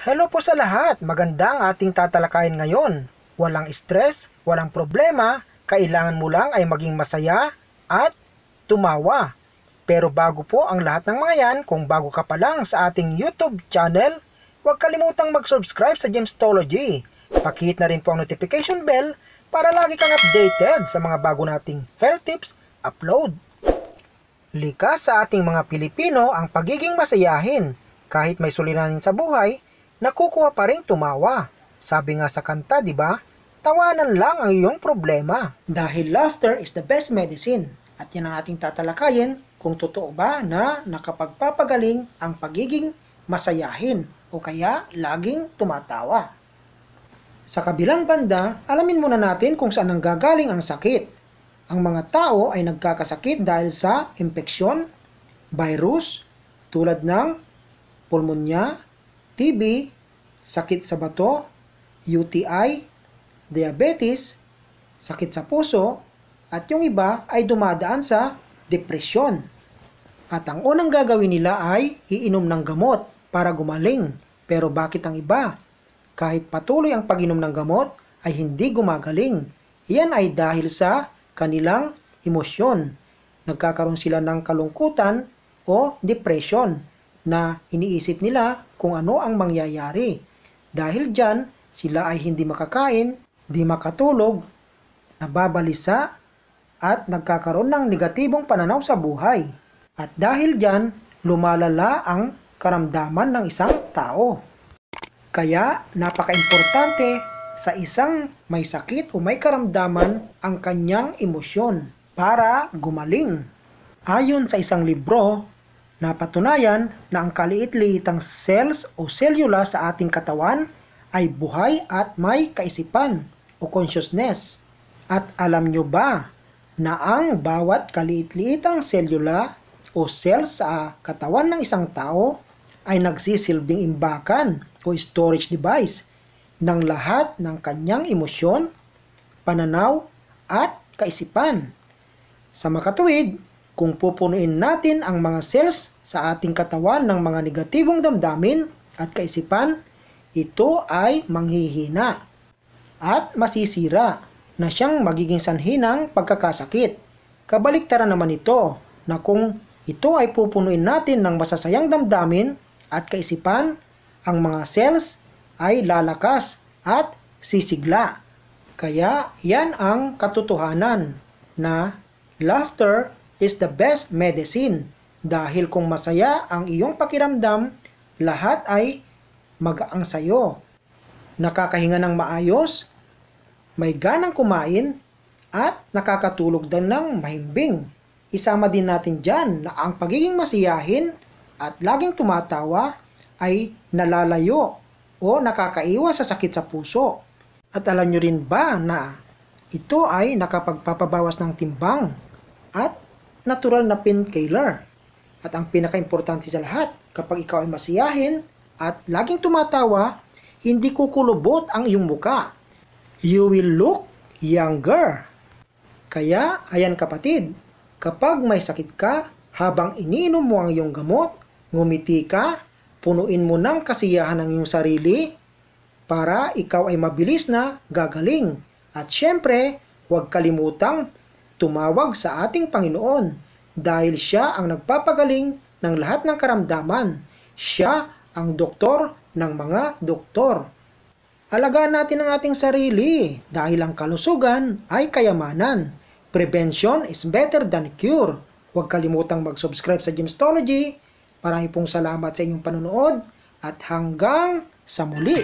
Hello po sa lahat. Maganda ang ating tatalakayin ngayon. Walang stress, walang problema, kailangan mo lang ay maging masaya at tumawa. Pero bago po ang lahat ng mga yan, kung bago ka pa lang sa ating YouTube channel, huwag kalimutang mag-subscribe sa Gemstology. Pakihit na rin po ang notification bell para lagi kang updated sa mga bago nating health tips upload. Likas sa ating mga Pilipino ang pagiging masayahin. Kahit may suliranin sa buhay, nakukuha pa rin tumawa. Sabi nga sa kanta, di ba? Tawanan lang ang iyong problema. Dahil laughter is the best medicine. At yan ang ating tatalakayin kung totoo ba na nakapagpapagaling ang pagiging masayahin o kaya laging tumatawa. Sa kabilang banda, alamin muna natin kung saan nanggagaling ang sakit. Ang mga tao ay nagkakasakit dahil sa impeksyon, virus, tulad ng pulmonya, TB, sakit sa bato, UTI, diabetes, sakit sa puso, at yung iba ay dumadaan sa depresyon. At ang unang gagawin nila ay iinom ng gamot para gumaling. Pero bakit ang iba? Kahit patuloy ang pag-inom ng gamot ay hindi gumagaling. Iyan ay dahil sa kanilang emosyon. Nagkakaroon sila ng kalungkutan o depression na iniisip nila kung ano ang mangyayari. Dahil dyan, sila ay hindi makakain, di makatulog, nababalisa, at nagkakaroon ng negatibong pananaw sa buhay. At dahil dyan, lumalala ang karamdaman ng isang tao. Kaya napaka-importante sa isang may sakit o may karamdaman ang kanyang emosyon para gumaling. Ayon sa isang libro, napatunayan na ang kaliit-liitang cells o selula sa ating katawan ay buhay at may kaisipan o consciousness. At alam nyo ba na ang bawat kaliit-liitang selula o cells sa katawan ng isang tao ay nagsisilbing imbakan o storage device ng lahat ng kanyang emosyon, pananaw, at kaisipan. Sa makatuwid, kung pupunuin natin ang mga cells sa ating katawan ng mga negatibong damdamin at kaisipan, ito ay manghihina at masisira na siyang magiging sanhi ng pagkakasakit. Kabaliktaran naman ito na kung ito ay pupunuin natin ng masasayang damdamin at kaisipan, ang mga cells ay lalakas at sisigla. Kaya yan ang katotohanan na laughter is the best medicine dahil kung masaya ang iyong pakiramdam, lahat ay magaang sayo. Nakakahinga ng maayos, may ganang kumain, at nakakatulog din ng mahimbing. Isama din natin dyan na ang pagiging masiyahin at laging tumatawa ay nalalayo o nakakaiwas sa sakit sa puso. At alam nyo rin ba na ito ay nakapagpapabawas ng timbang at natural na painkiller. At ang pinakaimportante sa lahat, kapag ikaw ay masiyahin at laging tumatawa, hindi kukulubot ang iyong muka. You will look younger. Kaya, ayan kapatid, kapag may sakit ka, habang iniinom mo ang iyong gamot, ngumiti ka, punuin mo ng kasiyahan ang iyong sarili para ikaw ay mabilis na gagaling. At syempre, huwag kalimutang tumawag sa ating Panginoon dahil siya ang nagpapagaling ng lahat ng karamdaman. Siya ang doktor ng mga doktor. Alagaan natin ang ating sarili dahil ang kalusugan ay kayamanan. Prevention is better than cure. Huwag kalimutang mag-subscribe sa Gemstology. Marami pong salamat sa inyong panonood at hanggang sa muli.